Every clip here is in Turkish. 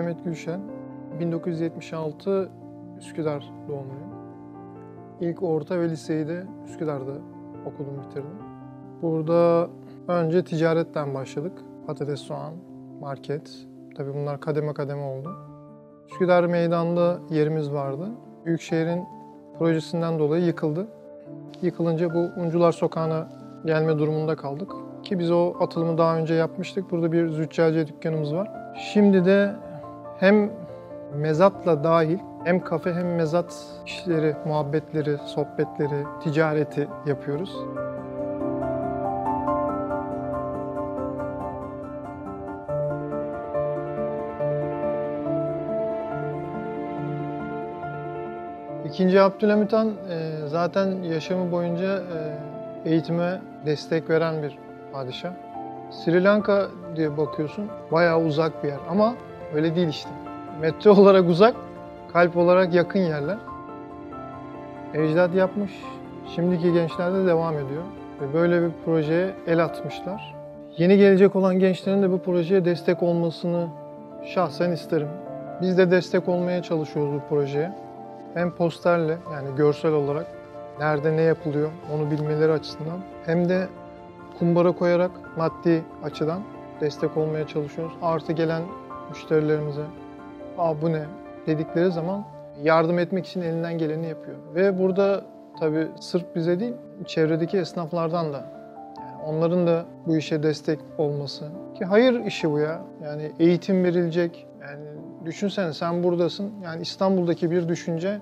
Murat Gülşen. 1976 Üsküdar doğumluyum. İlk orta ve liseyi de Üsküdar'da okudum, bitirdim. Burada önce ticaretten başladık. Patates, soğan, market. Tabii bunlar kademe kademe oldu. Üsküdar Meydan'da yerimiz vardı. Büyükşehir'in projesinden dolayı yıkıldı. Yıkılınca bu Uncular Sokağı'na gelme durumunda kaldık. Ki biz o atılımı daha önce yapmıştık. Burada bir züccaciye dükkanımız var. Şimdi de hem mezatla dahil hem kafe hem mezat işleri, muhabbetleri, sohbetleri, ticareti yapıyoruz. İkinci Abdülhamit Han e, zaten yaşamı boyunca e, eğitime destek veren bir padişah. Sri Lanka diye bakıyorsun bayağı uzak bir yer ama öyle değil işte. Metre olarak uzak, kalp olarak yakın yerler. Ecdat yapmış, şimdiki gençler de devam ediyor. Ve böyle bir projeye el atmışlar. Yeni gelecek olan gençlerin de bu projeye destek olmasını şahsen isterim. Biz de destek olmaya çalışıyoruz bu projeye. Hem posterle yani görsel olarak nerede ne yapılıyor onu bilmeleri açısından hem de kumbara koyarak maddi açıdan destek olmaya çalışıyoruz. Artı gelen müşterilerimize Aa bu ne dedikleri zaman yardım etmek için elinden geleni yapıyor. Ve burada tabii sırf bize değil çevredeki esnaflardan da onların da bu işe destek olması ki hayır işi bu ya. Yani eğitim verilecek. Yani düşünsene sen buradasın. Yani İstanbul'daki bir düşünce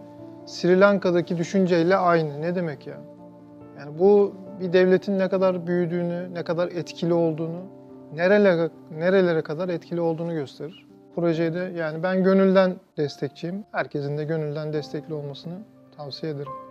Sri Lanka'daki düşünceyle aynı. Ne demek ya? Yani bu bir devletin ne kadar büyüdüğünü, ne kadar etkili olduğunu, nerelere, nerelere kadar etkili olduğunu gösterir. Projede yani ben gönülden destekçiyim. Herkesin de gönülden destekli olmasını tavsiye ederim.